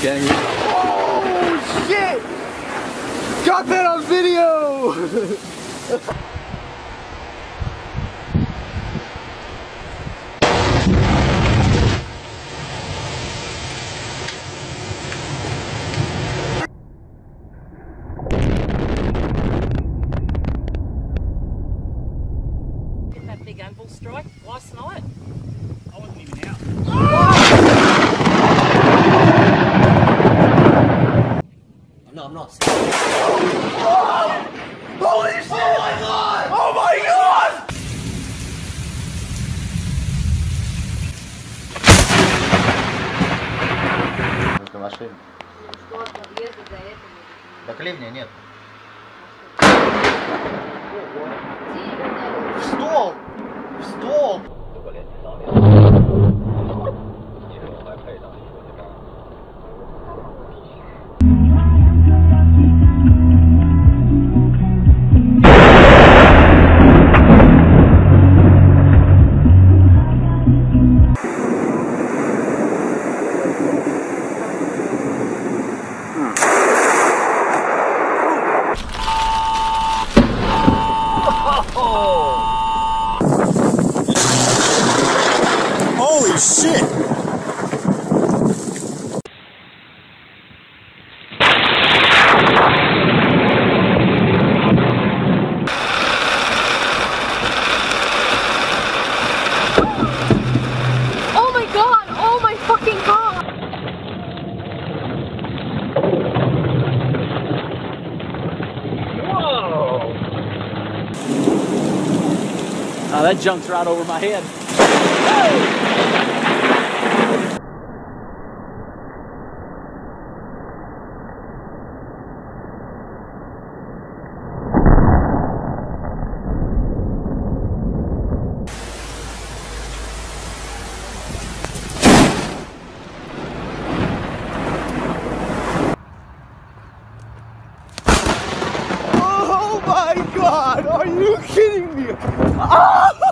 Gang. Oh shit! Got that on video! That big anvil strike last night. I wasn't even out. Oh! Holy shit! Oh my god! Oh my god! Только машина. Так ливня нет. Holy shit! Oh my god! Oh my fucking god! That jumps right over my head my god! Are you kidding me? Ah!